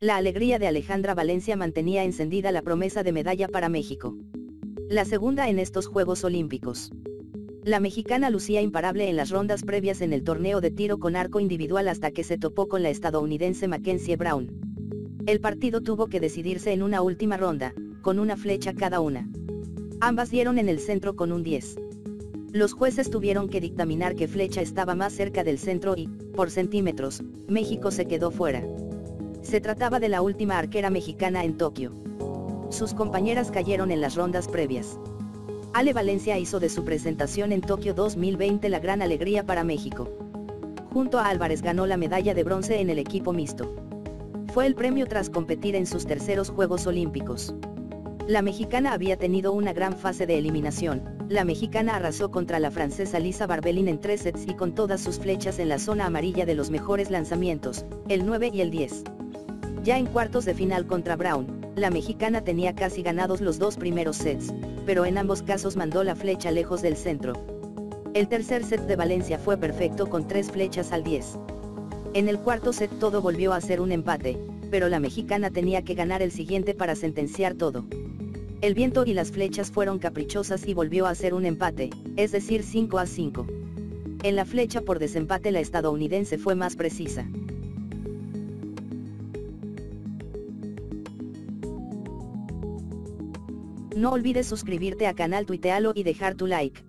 La alegría de Alejandra Valencia mantenía encendida la promesa de medalla para México. La segunda en estos Juegos Olímpicos. La mexicana lucía imparable en las rondas previas en el torneo de tiro con arco individual hasta que se topó con la estadounidense Mackenzie Brown. El partido tuvo que decidirse en una última ronda, con una flecha cada una. Ambas dieron en el centro con un 10. Los jueces tuvieron que dictaminar que flecha estaba más cerca del centro y, por centímetros, México se quedó fuera. Se trataba de la última arquera mexicana en Tokio. Sus compañeras cayeron en las rondas previas. Ale Valencia hizo de su presentación en Tokio 2020 la gran alegría para México. Junto a Álvarez ganó la medalla de bronce en el equipo mixto. Fue el premio tras competir en sus terceros Juegos Olímpicos. La mexicana había tenido una gran fase de eliminación, la mexicana arrasó contra la francesa Lisa Barbelin en tres sets y con todas sus flechas en la zona amarilla de los mejores lanzamientos, el 9 y el 10. Ya en cuartos de final contra Brown, la mexicana tenía casi ganados los dos primeros sets, pero en ambos casos mandó la flecha lejos del centro. El tercer set de Valencia fue perfecto con tres flechas al 10. En el cuarto set todo volvió a ser un empate, pero la mexicana tenía que ganar el siguiente para sentenciar todo. El viento y las flechas fueron caprichosas y volvió a ser un empate, es decir 5 a 5. En la flecha por desempate la estadounidense fue más precisa. No olvides suscribirte a canal Tuitealo y dejar tu like.